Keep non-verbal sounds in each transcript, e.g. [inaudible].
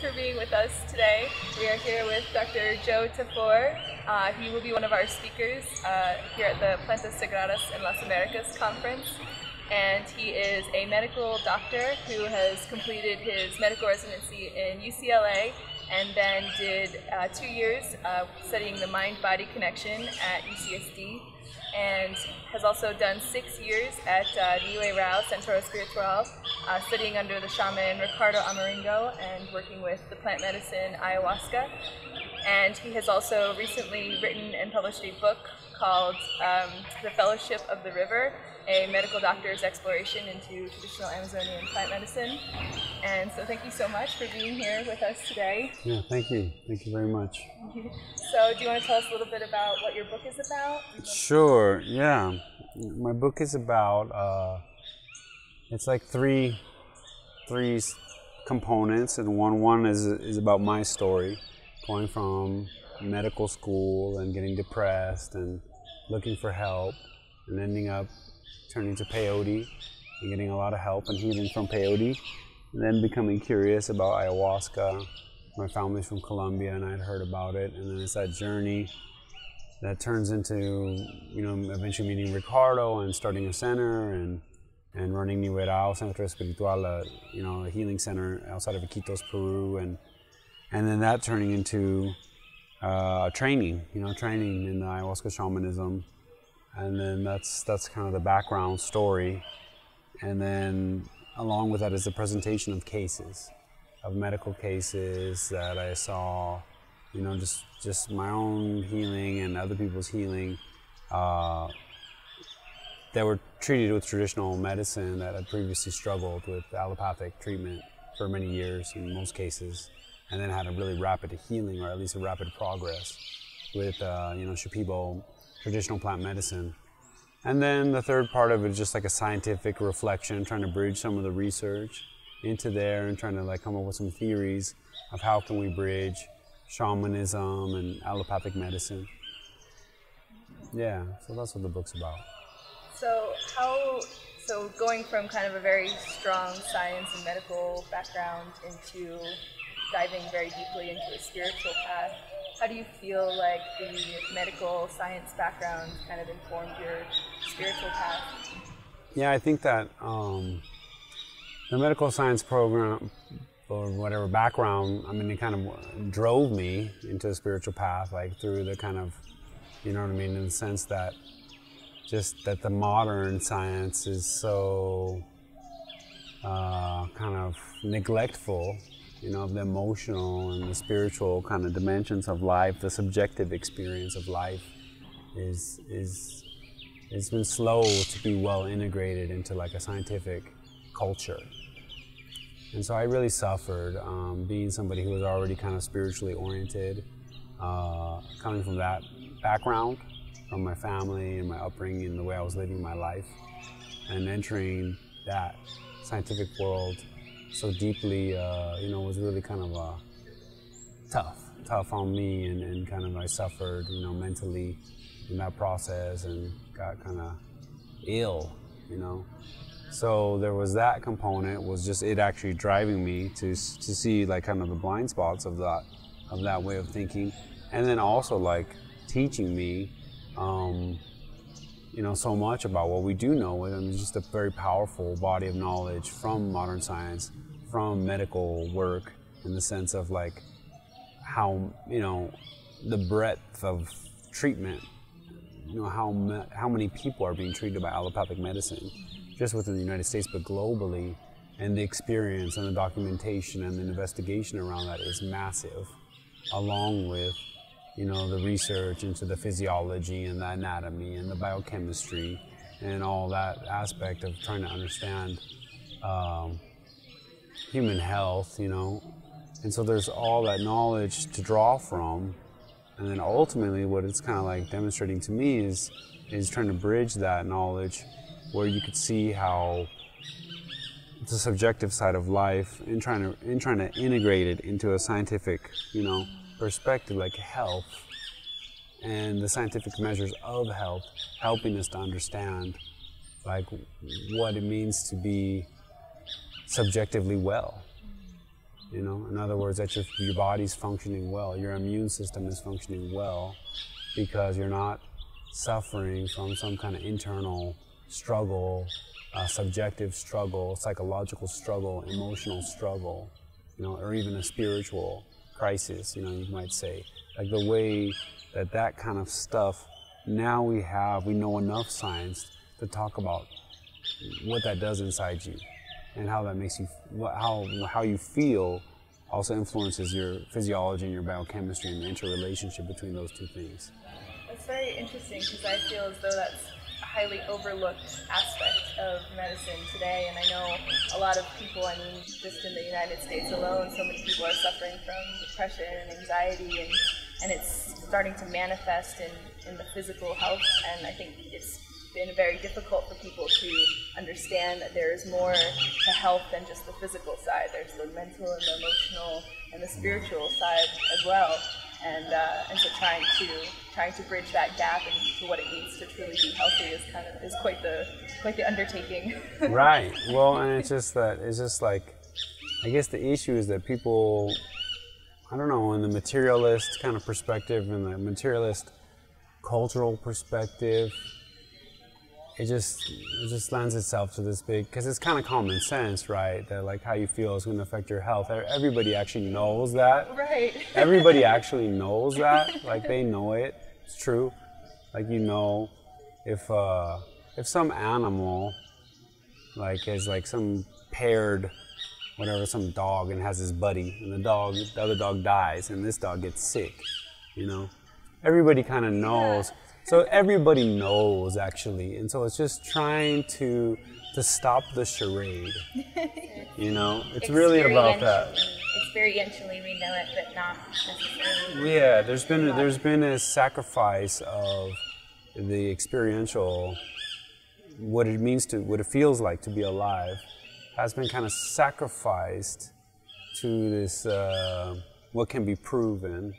thanks for being with us today. We are here with Dr. Joe Tafur. Uh, he will be one of our speakers uh, here at the Plantas Sagradas en las Americas conference. And he is a medical doctor who has completed his medical residency in UCLA and then did uh, two years uh, studying the mind-body connection at UCSD and has also done six years at uh, Nihue Rao Centro Espiritual, uh, studying under the shaman Ricardo Amaringo and working with the plant medicine ayahuasca. And he has also recently written and published a book called um, The Fellowship of the River, a medical doctor's exploration into traditional Amazonian plant medicine. And so thank you so much for being here with us today. Yeah, thank you. Thank you very much. So do you want to tell us a little bit about what your book is about? Sure, yeah. My book is about, uh, it's like three, three components, and one, one is, is about my story, going from medical school and getting depressed and looking for help and ending up turning to peyote and getting a lot of help and healing from peyote. And then becoming curious about ayahuasca. My family's from Colombia and I'd heard about it. And then it's that journey that turns into, you know, eventually meeting Ricardo and starting a center and and running Nihue Rao Centro Espiritual, a, you know, a healing center outside of Iquitos, Peru, and and then that turning into uh, training, you know, training in the ayahuasca shamanism, and then that's that's kind of the background story, and then along with that is the presentation of cases, of medical cases that I saw, you know, just just my own healing and other people's healing. Uh, that were treated with traditional medicine that had previously struggled with allopathic treatment for many years in most cases, and then had a really rapid healing or at least a rapid progress with uh, you know Shipibo traditional plant medicine. And then the third part of it is just like a scientific reflection, trying to bridge some of the research into there and trying to like come up with some theories of how can we bridge shamanism and allopathic medicine. Yeah, so that's what the book's about. So how so going from kind of a very strong science and medical background into diving very deeply into a spiritual path, how do you feel like the medical science background kind of informed your spiritual path? Yeah, I think that um, the medical science program or whatever background, I mean, it kind of drove me into a spiritual path, like through the kind of, you know what I mean, in the sense that just that the modern science is so uh, kind of neglectful, you know, of the emotional and the spiritual kind of dimensions of life, the subjective experience of life is is it's been slow to be well integrated into like a scientific culture. And so I really suffered um, being somebody who was already kind of spiritually oriented, uh, coming from that background, from my family and my upbringing and the way I was living my life, and entering that scientific world so deeply, uh, you know, was really kind of uh, tough, tough on me, and, and kind of I suffered, you know, mentally in that process and got kind of ill, you know. So there was that component was just it actually driving me to to see like kind of the blind spots of that of that way of thinking, and then also like teaching me, um, you know, so much about what we do know, and it's just a very powerful body of knowledge from modern science, from medical work, in the sense of like how you know the breadth of treatment you know how how many people are being treated by allopathic medicine just within the United States but globally. And the experience and the documentation and the investigation around that is massive along with you know the research into the physiology and the anatomy and the biochemistry and all that aspect of trying to understand um, human health you know? And so there's all that knowledge to draw from. And then ultimately what it's kind of like demonstrating to me is is trying to bridge that knowledge where you could see how the subjective side of life and trying to in trying to integrate it into a scientific you know perspective like health and the scientific measures of health helping us to understand like what it means to be subjectively well. You know, in other words, that your, your body's functioning well, your immune system is functioning well because you're not suffering from some kind of internal struggle, uh, subjective struggle, psychological struggle, emotional struggle, you know, or even a spiritual crisis, you know, you might say. Like the way that that kind of stuff, now we have, we know enough science to talk about what that does inside you and how that makes you, how, how you feel also influences your physiology and your biochemistry and the interrelationship between those two things. That's very interesting because I feel as though that's highly overlooked aspect of medicine today. And I know a lot of people, I mean, just in the United States alone, so many people are suffering from depression and anxiety, and, and it's starting to manifest in, in the physical health. And I think it's been very difficult for people to understand that there is more to health than just the physical side. There's the mental and the emotional and the spiritual side as well. And, uh, and so trying to trying to bridge that gap into what it means to truly be healthy is kind of is quite the quite the undertaking. [laughs] right. Well, and it's just that it's just like I guess the issue is that people I don't know in the materialist kind of perspective in the materialist cultural perspective it just it just lends itself to this big because it's kind of common sense, right? That like how you feel is going to affect your health. Everybody actually knows that. Right. [laughs] Everybody actually knows that. Like they know it. It's true. Like you know, if uh, if some animal like is like some paired whatever some dog and has his buddy and the dog the other dog dies and this dog gets sick you know everybody kind of knows yeah so everybody knows actually, and so it's just trying to to stop the charade. [laughs] You know, it's really about that. Experientially, we know it, but not necessarily. Yeah, there's been a, there's been a sacrifice of the experiential, what it means to, what it feels like to be alive, has been kind of sacrificed to this uh, what can be proven,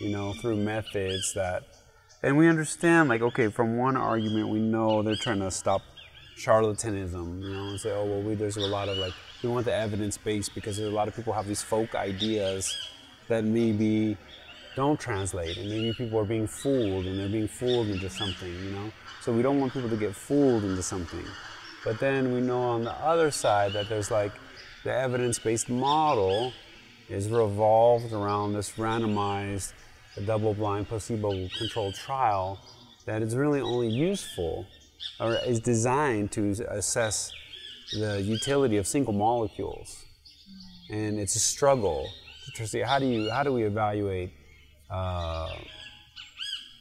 you know, through methods that and we understand, like, okay, from one argument, we know they're trying to stop charlatanism, you know, and say, oh, well, we, there's a lot of like, we want the evidence base because there's a lot of people have these folk ideas that maybe don't translate, and maybe people are being fooled, and they're being fooled into something, you know. So we don't want people to get fooled into something. But then we know on the other side that there's like the evidence-based model is revolved around this randomized a double-blind placebo-controlled trial that is really only useful or is designed to assess the utility of single molecules. And it's a struggle to see how do you how do we evaluate uh,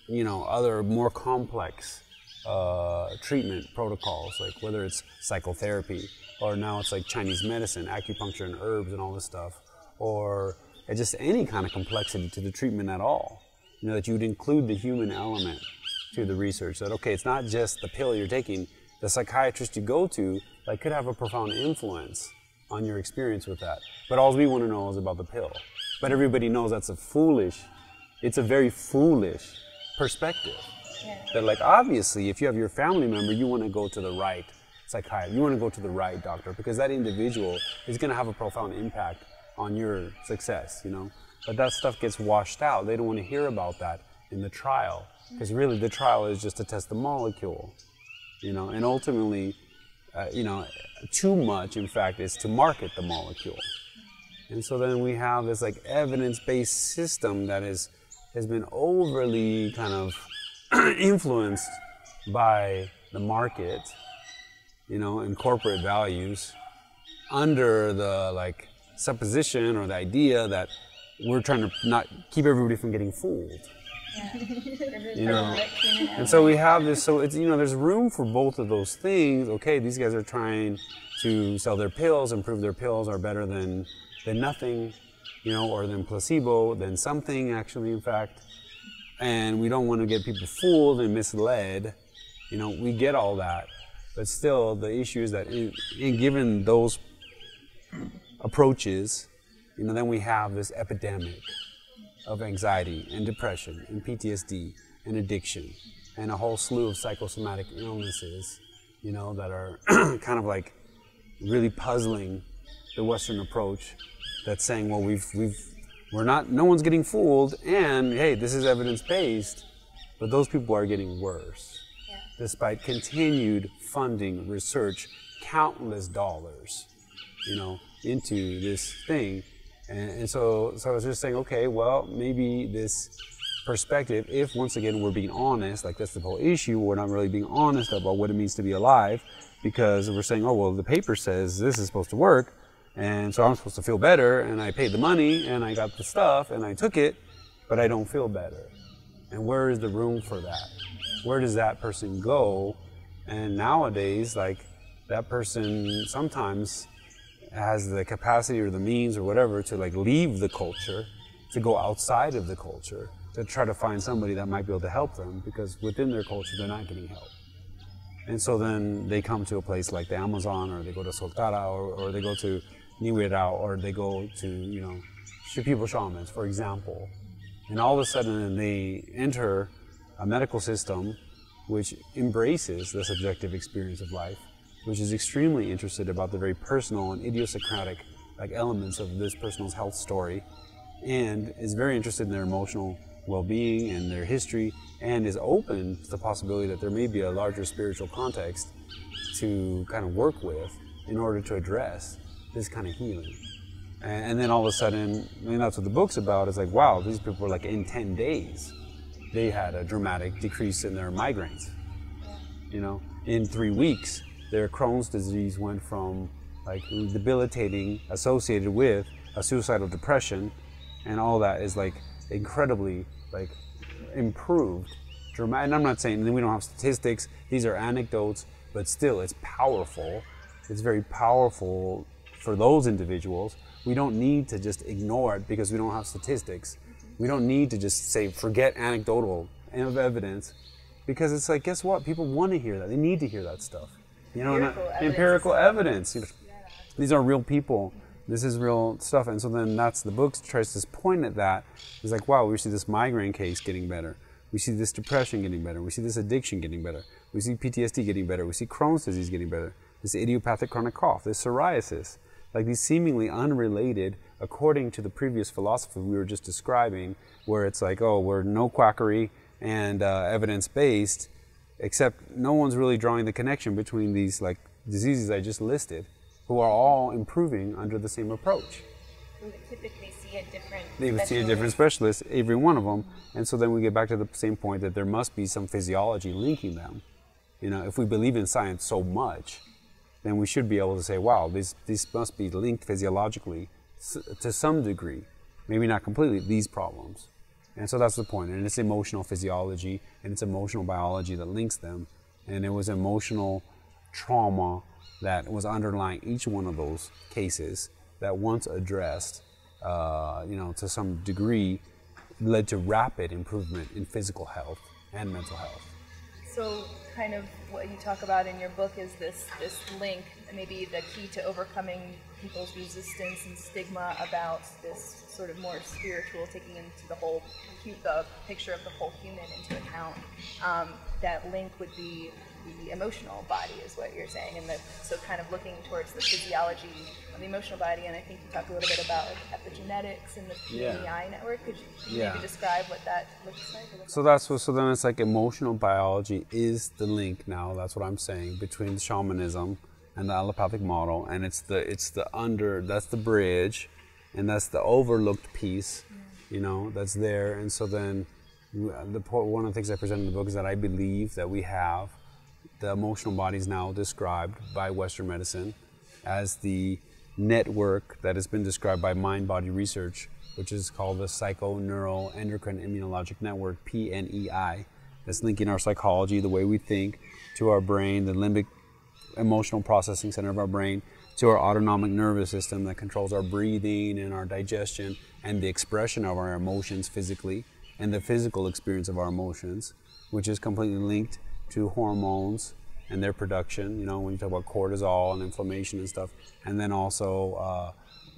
you know other more complex uh, treatment protocols like whether it's psychotherapy or now it's like Chinese medicine, acupuncture and herbs and all this stuff, or and just any kind of complexity to the treatment at all. You know, that you would include the human element to the research. That okay, it's not just the pill you're taking. The psychiatrist you go to like could have a profound influence on your experience with that. But all we want to know is about the pill. But everybody knows that's a foolish, it's a very foolish perspective. Yeah. That like obviously if you have your family member, you want to go to the right psychiatrist. You want to go to the right doctor because that individual is going to have a profound impact on your success, you know. But that stuff gets washed out. They don't want to hear about that in the trial because really the trial is just to test the molecule, you know. And ultimately, uh, you know, too much, in fact, is to market the molecule. And so then we have this like evidence-based system that is has been overly kind of [clears throat] influenced by the market, you know, and corporate values under the like supposition or the idea that we're trying to not keep everybody from getting fooled. Yeah. [laughs] you know, and so we have this. So it's you know, there's room for both of those things. Okay, these guys are trying to sell their pills and prove their pills are better than than nothing, you know, or than placebo, than something actually, in fact. And we don't want to get people fooled and misled. You know, we get all that, but still, the issue is that in, in given those approaches, you know, then we have this epidemic of anxiety and depression and PTSD and addiction and a whole slew of psychosomatic illnesses, you know, that are [clears throat] kind of like really puzzling the Western approach that's saying, well, we've, we've, we're not, no one's getting fooled, and hey, this is evidence based, but those people are getting worse. Yeah. Despite continued funding, research, countless dollars, you know, into this thing. And, and so, so I was just saying, okay, well, maybe this perspective, if once again we're being honest, like that's the whole issue, we're not really being honest about what it means to be alive, because we're saying, oh, well, the paper says this is supposed to work, and so I'm supposed to feel better, and I paid the money, and I got the stuff, and I took it, but I don't feel better. And where is the room for that? Where does that person go? And nowadays, like, that person sometimes has the capacity or the means or whatever to like leave the culture, to go outside of the culture, to try to find somebody that might be able to help them because within their culture they're not getting help. And so then they come to a place like the Amazon or they go to Soltara or, or they go to Nihue Rao or they go to, you know, Shipibo shamans, for example. And all of a sudden they enter a medical system which embraces the subjective experience of life, which is extremely interested about the very personal and idiosyncratic like elements of this person's health story and is very interested in their emotional well-being and their history and is open to the possibility that there may be a larger spiritual context to kind of work with in order to address this kind of healing. And, then all of a sudden, I mean, that's what the book's about. It's like, wow, these people were like in 10 days, they had a dramatic decrease in their migraines. You know, in three weeks, their Crohn's disease went from like debilitating, associated with a suicidal depression, and all that is like incredibly like improved. Dramatic. And I'm not saying we don't have statistics; these are anecdotes, but still, it's powerful. It's very powerful for those individuals. We don't need to just ignore it because we don't have statistics. We don't need to just say forget anecdotal evidence because it's like guess what? People want to hear that. They need to hear that stuff. You know, Empirical evidence. empirical evidence. You know, these are real people. This is real stuff. And so then that's the book tries to point at that. It's like, wow, we see this migraine case getting better. We see this depression getting better. We see this addiction getting better. We see PTSD getting better. We see Crohn's disease getting better. This idiopathic chronic cough, this psoriasis. Like these seemingly unrelated, according to the previous philosophy we were just describing, where it's like, oh, we're no quackery and uh, evidence based, except no one's really drawing the connection between these like diseases I just listed, who are all improving under the same approach. We would typically see a different. They would see a different specialist, every one of them, and so then we get back to the same point that there must be some physiology linking them. You know, if we believe in science so much, then we should be able to say, wow, these these must be linked physiologically to some degree, maybe not completely. These problems, and so that's the point. And it's emotional physiology and it's emotional biology that links them, and it was emotional trauma that was underlying each one of those cases that once addressed, uh, you know, to some degree, led to rapid improvement in physical health and mental health. So, kind of what you talk about in your book is this this link, maybe the key to overcoming people's resistance and stigma about this sort of more spiritual, taking into the whole the picture of the whole human into account. Um, that link would be the emotional body, is what you're saying, and the, so kind of looking towards the physiology of the emotional body. And I think you talked a little bit about like, epigenetics and the Yeah. Network. Could you, Yeah. maybe describe what that looks like? So that's what, so then it's like emotional biology is the link now. That's what I'm saying between shamanism and the allopathic model, and it's the it's the under that's the bridge, and that's the overlooked piece, you know, that's there. And so then the one of the things I present in the book is that I believe that we have the emotional body is now described by Western medicine as the network that has been described by mind body research, which is called the Psychoneuroendocrine Immunologic Network, PNEI. That's linking our psychology, the way we think, to our brain, the limbic emotional processing center of our brain, to our autonomic nervous system that controls our breathing and our digestion and the expression of our emotions physically and the physical experience of our emotions, which is completely linked to hormones and their production. You know, when you talk about cortisol and inflammation and stuff, and then also uh,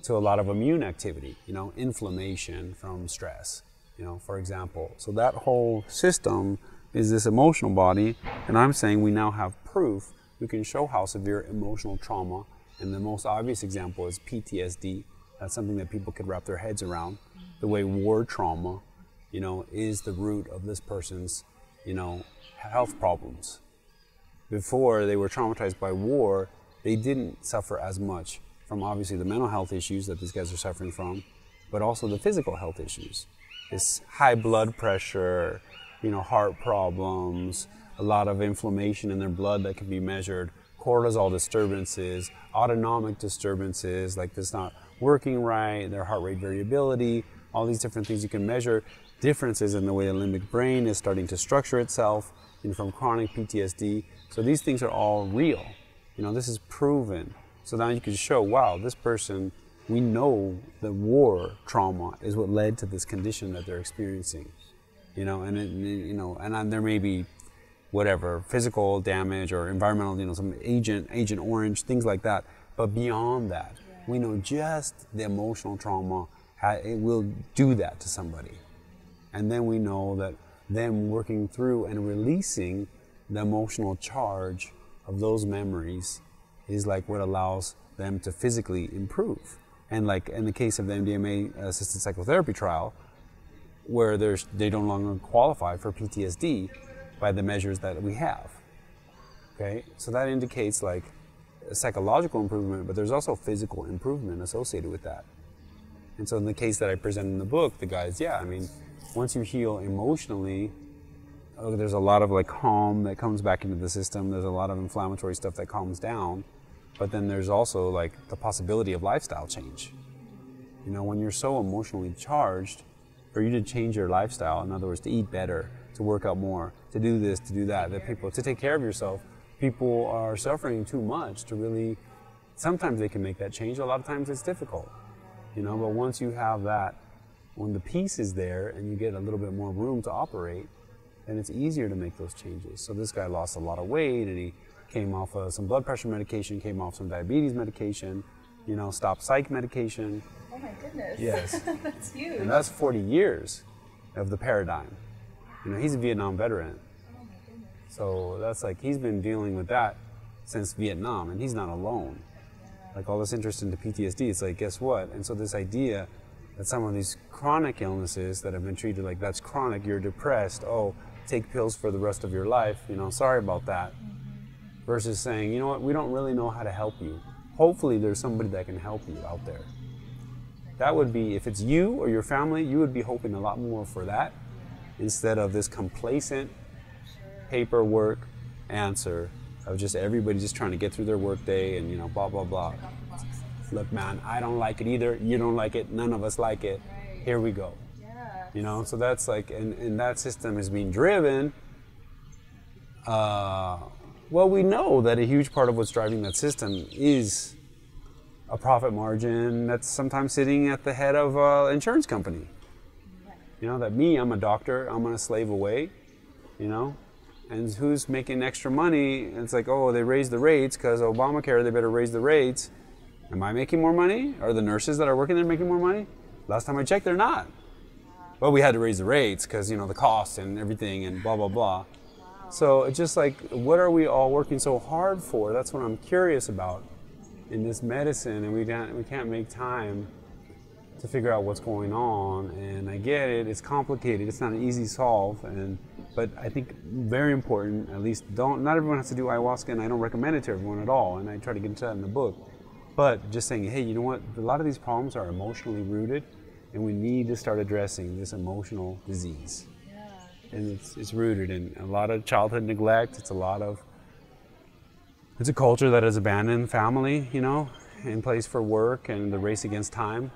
to a lot of immune activity. You know, inflammation from stress. You know, for example. So that whole system is this emotional body, and I'm saying we now have proof. We can show how severe emotional trauma And the most obvious example is PTSD. That's something that people could wrap their heads around. The way war trauma, you know, is the root of this person's, you know, health problems. Before they were traumatized by war, they didn't suffer as much from obviously the mental health issues that these guys are suffering from, but also the physical health issues. This high blood pressure, you know, heart problems, a lot of inflammation in their blood that can be measured, cortisol disturbances, autonomic disturbances, like this not working right, their heart rate variability, all these different things you can measure, differences in the way the limbic brain is starting to structure itself, know, from chronic PTSD. So these things are all real. You know, this is proven. So now you can show, wow, this person, we know the war trauma is what led to this condition that they're experiencing. You know, and it, you know, and there may be whatever physical damage or environmental, you know, some agent, Agent Orange, things like that. But beyond that, we know just the emotional trauma it will do that to somebody, and then we know that them working through and releasing the emotional charge of those memories is like what allows them to physically improve. And like in the case of the MDMA assisted psychotherapy trial, where they no longer qualify for PTSD, by the measures that we have. Okay, so that indicates like psychological improvement, but there's also physical improvement associated with that. And so in the case that I present in the book, the guys, yeah, I mean, once you heal emotionally, oh, there's a lot of like calm that comes back into the system. There's a lot of inflammatory stuff that calms down, but then there's also like the possibility of lifestyle change. You know, when you're so emotionally charged, for you to change your lifestyle, in other words, to eat better, to work out more, to do this, to do that, that people, to take care of yourself, people are suffering too much to really, sometimes they can make that change. A lot of times it's difficult, you know, but once you have that, when the peace is there and you get a little bit more room to operate, then it's easier to make those changes. So this guy lost a lot of weight and he came off of some blood pressure medication, came off some diabetes medication, you know, stopped psych medication. Oh my goodness. Yes. [laughs] that's huge. And that's 40 years of the paradigm. You know, he's a Vietnam veteran. So that's like he's been dealing with that since Vietnam, and he's not alone. Like all this interest into PTSD, it's like, guess what? And so this idea that some of these chronic illnesses that have been treated like that's chronic, you're depressed, oh, take pills for the rest of your life, you know, sorry about that. Versus saying, you know what, we don't really know how to help you. Hopefully, there's somebody that can help you out there. That would be, if it's you or your family, you would be hoping a lot more for that instead of this complacent paperwork answer of just everybody just trying to get through their workday and you know blah blah blah. Look, man, I don't like it either. You don't like it. None of us like it. Here we go. You know, so that's like, and, and that system is being driven. Uh, well, we know that a huge part of what's driving that system is a profit margin that's sometimes sitting at the head of an insurance company. You know, that me, I'm a doctor, I'm going to slave away, you know? And who's making extra money? It's like, oh, they raised the rates because Obamacare, they better raise the rates. Am I making more money? Are the nurses that are working there making more money? Last time I checked, they're not. Well, we had to raise the rates because, you know, the cost and everything and blah, blah, blah. So it's just like, what are we all working so hard for? That's what I'm curious about in this medicine, and we can't, we can't make time to figure out what's going on. And I get it; it's complicated. It's not an easy solve, and but I think very important. At least don't. Not everyone has to do ayahuasca, and I don't recommend it to everyone at all. And I try to get into that in the book. But just saying, hey, you know what? A lot of these problems are emotionally rooted, and we need to start addressing this emotional disease. Yeah. And it's, it's rooted in a lot of childhood neglect. It's a lot of it's a culture that has abandoned family, you know, in place for work and the race against time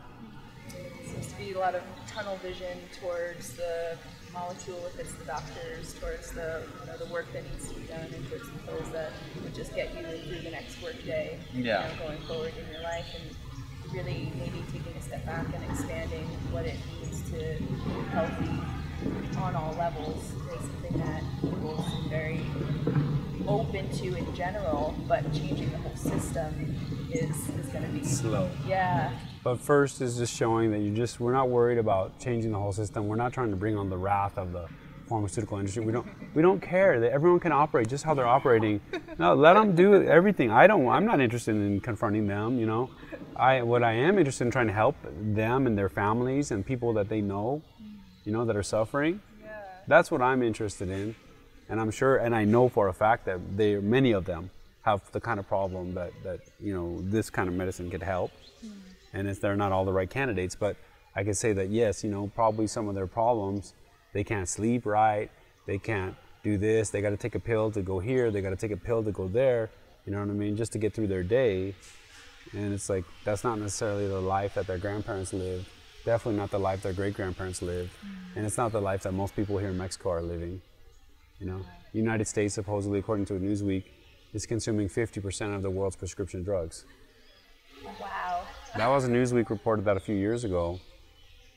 seems to be a lot of tunnel vision towards the molecule if it's the doctors, towards the you know, the work that needs to be done, and towards the pills that would just get you through the next work day, yeah. you know, going forward in your life, and really maybe taking a step back and expanding what it means to be healthy on all levels is something that people seem very open to in general, but changing the whole system is, is going to be slow. Yeah. But first is just showing that you just we're not worried about changing the whole system. We're not trying to bring on the wrath of the pharmaceutical industry. We don't we don't care that everyone can operate just how they're operating. No, let them do everything. I don't. I'm not interested in confronting them. You know, I what I am interested in trying to help them and their families and people that they know, you know, that are suffering. Yeah. That's what I'm interested in, and I'm sure, and I know for a fact that they many of them have the kind of problem that that you know this kind of medicine could help, mm. And it's they're not all the right candidates, but I could say that yes, you know, probably some of their problems, they can't sleep right, they can't do this, they got to take a pill to go here, they got to take a pill to go there, you know what I mean, just to get through their day, and it's like that's not necessarily the life that their grandparents lived. Definitely not the life their great grandparents lived, mm-hmm. and it's not the life that most people here in Mexico are living. You know, United States supposedly, according to Newsweek, is consuming 50% of the world's prescription drugs. Wow. That was a Newsweek reported that a few years ago.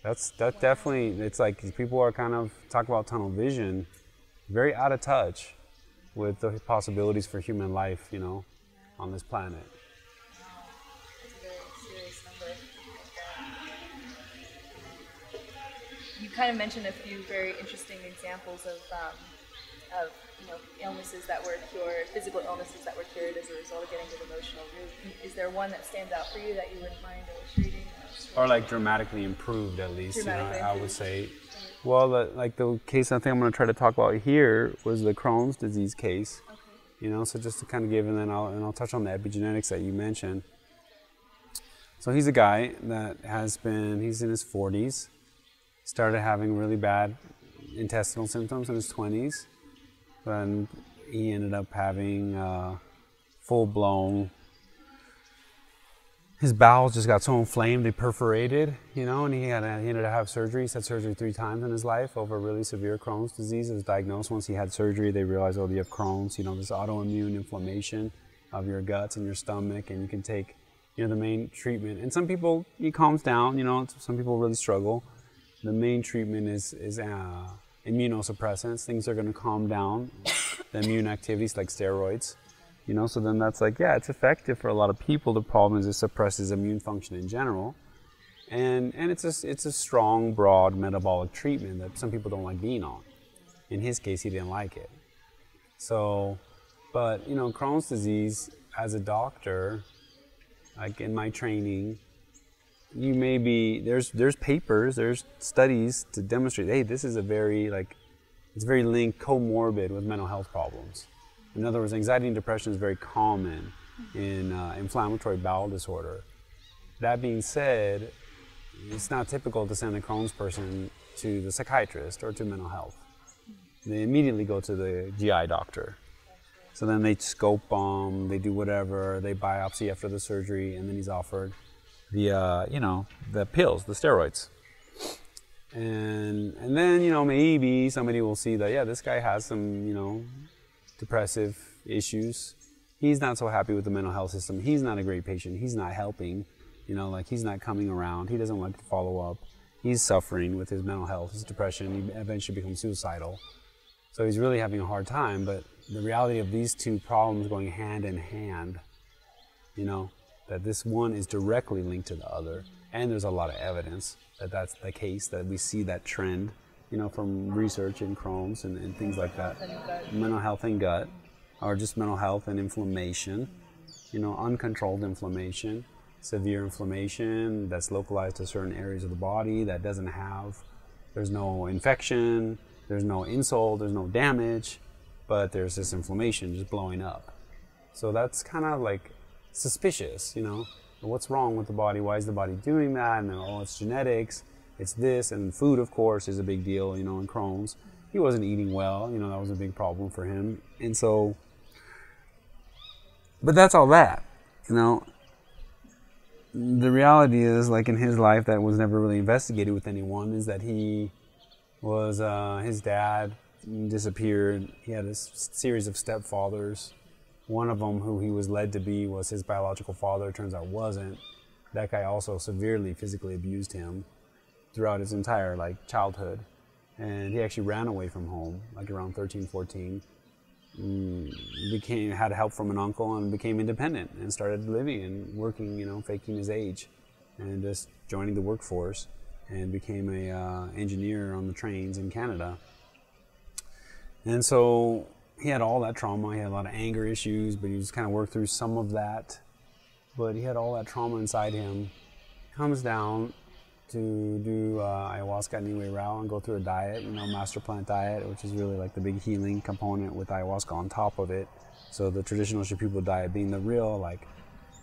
That's that definitely. It's like people are kind of talk about tunnel vision, very out of touch with the possibilities for human life. You know, on this planet. You kind of mentioned a few very interesting examples of, um, of you know, illnesses that were cured, physical illnesses that were cured as a result of getting to the emotional root. Is there one that stands out for you that you wouldn't mind illustrating? Or like dramatically improved, at least. You know, Dramatically I would say. Well, the, like the case I think I'm going to try to talk about here was the Crohn's disease case. Okay. you know so just to kind of give and then I'll, and I'll touch on the epigenetics that you mentioned so he's a guy that has been he's in his 40s started having really bad intestinal symptoms in his 20s and he ended up having uh, full-blown his bowels just got so inflamed they perforated you know and he had he ended up having surgery. He's had surgery three times in his life over really severe crohn's disease. It was diagnosed once he had surgery. They realized oh you have crohn's you know this autoimmune inflammation of your guts and your stomach and you can take you know the main treatment. And some people he calms down you know some people really struggle. The main treatment is is uh, immunosuppressants things that are going to calm down [laughs] the immune activities like steroids you know? So then that's like yeah it's effective for a lot of people. The problem is it suppresses immune function in general. And and it's a it's a strong broad metabolic treatment that some people don't like being on. In his case he didn't like it. So but you know crohn's disease as a doctor like in my training you may be there's there's papers there's studies to demonstrate hey this is a very like it's very linked comorbid with mental health problems. In other words anxiety and depression is very common in uh, inflammatory bowel disorder. That being said it's not typical to send a crohn's person to the psychiatrist or to mental health. They immediately go to the gi doctor. So then they scope them they do whatever, they biopsy after the surgery, and then he's offered the uh, you know the pills, the steroids. And and then you know maybe somebody will see that yeah this guy has some you know depressive issues. He's not so happy with the mental health system. He's not a great patient. He's not helping. You know like he's not coming around. He doesn't like to follow up. He's suffering with his mental health, his depression. He eventually becomes suicidal. So he's really having a hard time. But the reality of these two problems going hand in hand, you know, that this one is directly linked to the other. And there's a lot of evidence that that's the case, that we see that trend, you know, from research in Crohn's and, and things like that. Mental health and gut, or just mental health and inflammation, you know, uncontrolled inflammation, severe inflammation that's localized to certain areas of the body that doesn't have, there's no infection, there's no insult, there's no damage, but there's this inflammation just blowing up. So that's kind of like suspicious, you know. What's wrong with the body? Why is the body doing that? And then, oh, it's genetics, it's this, and food, of course, is a big deal, you know, in Crohn's. He wasn't eating well, you know, that was a big problem for him. And so, but that's all that, you know. The reality is, like in his life, that was never really investigated with anyone, is that he was, uh, his dad disappeared. He had a series of stepfathers. One of them, who he was led to be, was his biological father. Turns out wasn't. That guy also severely physically abused him throughout his entire like childhood, and he actually ran away from home, like around 13, 14. Mm, became had help from an uncle and became independent and started living and working, you know, faking his age, and just joining the workforce, and became a uh, engineer on the trains in Canada And so he had all that trauma. He had a lot of anger issues, but he just kind of worked through some of that. But he had all that trauma inside him. Comes down to do uh, ayahuasca Nihue Rao and go through a diet, you know, master plant diet, which is really like the big healing component with ayahuasca on top of it. So the traditional Shipibo diet being the real like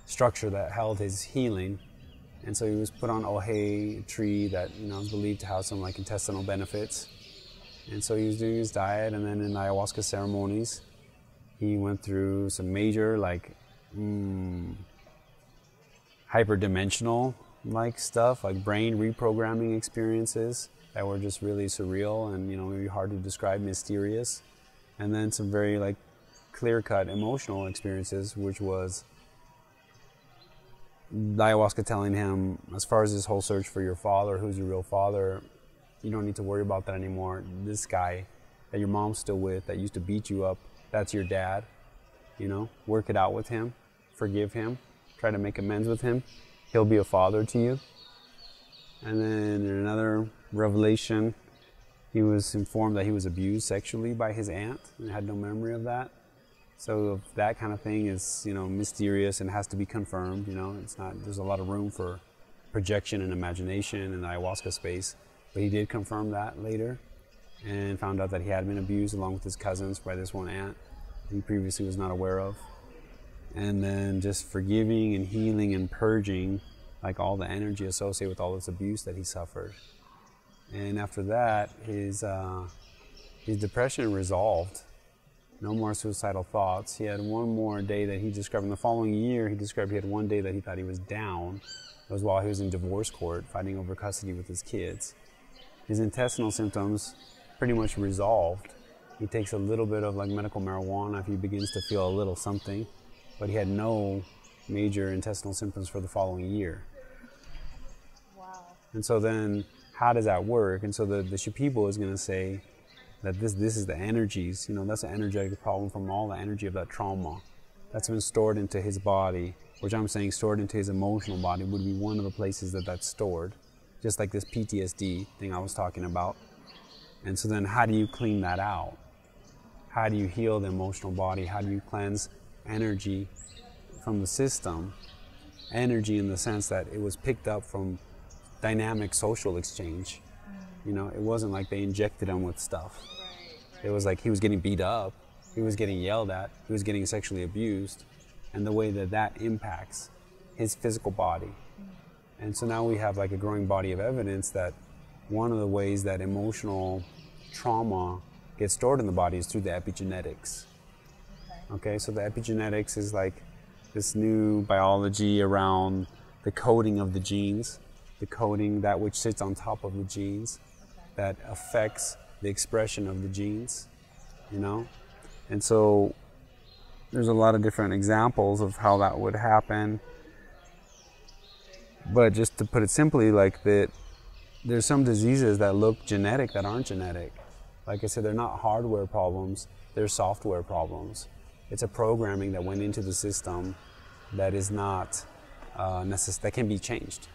structure that held his healing. And so he was put on ohe tree that you know is believed to have some like intestinal benefits. And so he was doing his diet, and then in ayahuasca ceremonies, he went through some major like mm, hyperdimensional like stuff, like brain reprogramming experiences that were just really surreal and you know maybe hard to describe, mysterious, and then some very like clear-cut emotional experiences, which was ayahuasca telling him, as far as this whole search for your father, who's your real father, you don't need to worry about that anymore. This guy that your mom's still with, that used to beat you up, that's your dad. You know, work it out with him, forgive him, try to make amends with him. He'll be a father to you. And then another revelation, he was informed that he was abused sexually by his aunt and had no memory of that. So that kind of thing is, you know, mysterious and has to be confirmed, you know, it's not, there's a lot of room for projection and imagination in the ayahuasca space. But he did confirm that later and found out that he had been abused along with his cousins by this one aunt he previously was not aware of. And then just forgiving and healing and purging like all the energy associated with all this abuse that he suffered. And after that, his, uh, his depression resolved no more suicidal thoughts. He had one more day that he described. In the following year, he described he had one day that he thought he was down. It was while he was in divorce court fighting over custody with his kids. His intestinal symptoms pretty much resolved. He takes a little bit of like medical marijuana if he begins to feel a little something, but he had no major intestinal symptoms for the following year. Wow. And so then, how does that work? And so the, the Shipibo is going to say, that this this is the energies you know that's an energetic problem from all the energy of that trauma that's been stored into his body which i'm saying stored into his emotional body would be one of the places that that's stored just like this ptsd thing i was talking about. And so then how do you clean that out? How do you heal the emotional body? How do you cleanse energy from the system? Energy in the sense that it was picked up from dynamic social exchange. Mm. You know, it wasn't like they injected him with stuff. It was like he was getting beat up, he was getting yelled at, he was getting sexually abused, and the way that that impacts his physical body. And so now we have like a growing body of evidence that one of the ways that emotional trauma gets stored in the body is through the epigenetics. Okay, so the epigenetics is like this new biology around the coding of the genes, the coding that which sits on top of the genes that affects the expression of the genes, you know? And so there's a lot of different examples of how that would happen. But just to put it simply, like that, there's some diseases that look genetic that aren't genetic. Like I said, they're not hardware problems, they're software problems. It's a programming that went into the system that is not uh, necess- that can be changed.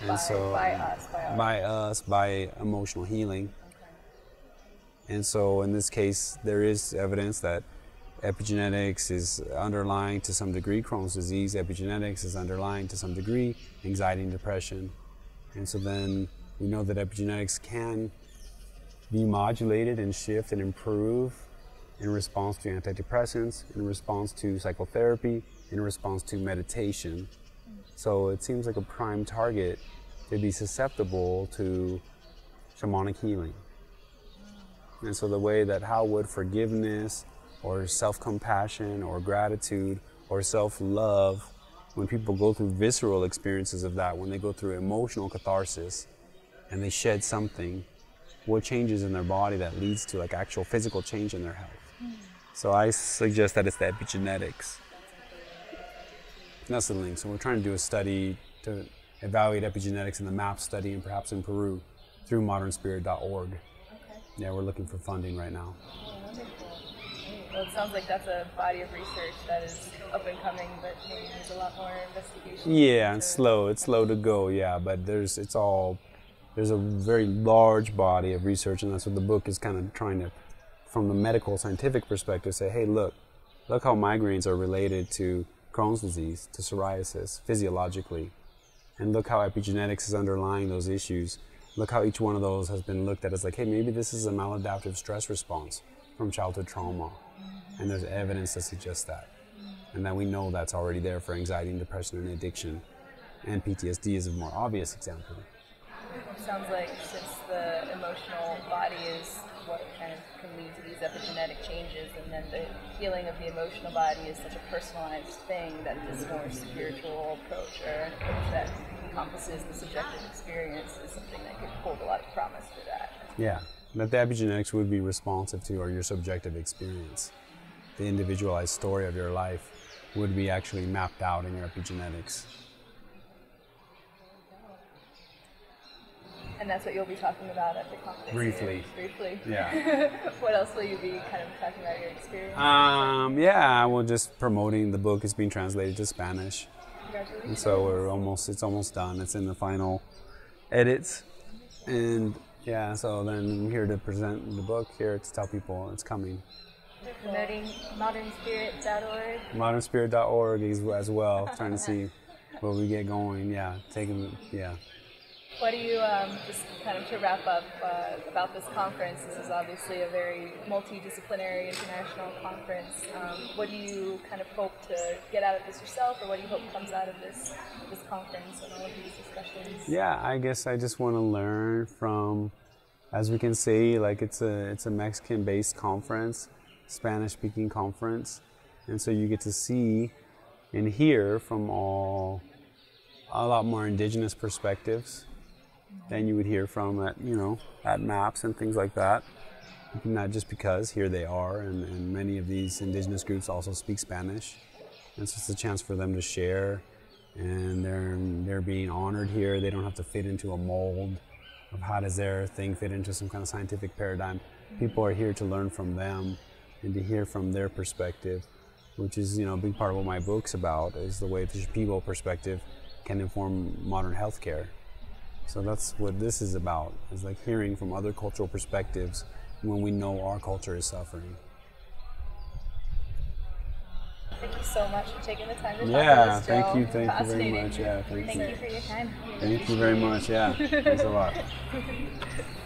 And by, so by us, by our by us, by emotional healing. And so in this case, there is evidence that epigenetics is underlying to some degree Crohn's disease. Epigenetics is underlying to some degree anxiety and depression. And so then we know that epigenetics can be modulated and shift and improve in response to antidepressants, in response to psychotherapy, in response to meditation. So it seems like a prime target to be susceptible to shamanic healing. And so the way that how would forgiveness or self-compassion or gratitude or self-love, when people go through visceral experiences of that, when they go through emotional catharsis and they shed something, what changes in their body that leads to like actual physical change in their health. Hmm. So I suggest that it's the epigenetics. That's the link. So we're trying to do a study to evaluate epigenetics in the MAP study and perhaps in Peru through modernspirit.org. Okay. Yeah, we're looking for funding right now. Oh. Well, it sounds like that's a body of research that is up and coming, but maybe needs a lot more investigation. Yeah, it's slow. It's slow to go. Yeah, but there's it's all there's a very large body of research, and that's what the book is kind of trying to, from the medical scientific perspective, say, hey, look, look how migraines are related to Crohn's disease, to psoriasis, physiologically, and look how epigenetics is underlying those issues. Look how each one of those has been looked at as like, hey, maybe this is a maladaptive stress response from childhood trauma, and there's evidence that suggests that, and that we know that's already there for anxiety and depression and addiction, and PTSD is a more obvious example. Sounds like since the emotional body is what kind of can lead to these epigenetic changes, and then the healing of the emotional body is such a personalized thing that this more spiritual approach or approach that encompasses the subjective experience is something that could hold a lot of promise for that. Yeah, that the epigenetics would be responsive to or your subjective experience. The individualized story of your life would be actually mapped out in your epigenetics. And that's what you'll be talking about at the conference. Briefly. Briefly. Yeah. [laughs] what else will you be kind of talking about your experience? Um, yeah, we're just promoting the book. It's being translated to Spanish, Congratulations. and so we're almost. It's almost done. It's in the final edits, and yeah. So then I'm here to present the book here to tell people it's coming. Promoting modernspirit.org. modernspirit.org as, as well, trying to see where we get going. Yeah, taking, yeah. What do you, um, just kind of to wrap up uh, about this conference? This is obviously a very multidisciplinary international conference. Um, what do you kind of hope to get out of this yourself, or what do you hope comes out of this this conference and all of these discussions? Yeah, I guess I just want to learn from, as we can see, like it's a it's a Mexican-based conference, Spanish-speaking conference, and so you get to see and hear from all a lot more indigenous perspectives than you would hear from at you know at MAPS and things like that. Not just because here they are, and, and many of these indigenous groups also speak Spanish. And it's just a chance for them to share, and they're they're being honored here. They don't have to fit into a mold of how does their thing fit into some kind of scientific paradigm. People are here to learn from them and to hear from their perspective, which is you know a big part of what my book's about is the way the Shipibo perspective can inform modern healthcare. So that's what this is about, is like hearing from other cultural perspectives when we know our culture is suffering. Thank you so much for taking the time to talk Yeah, to us, thank you, thank you very much. Yeah, thank Thank you. you for your time. Thank you very much. Yeah, thanks a lot. [laughs]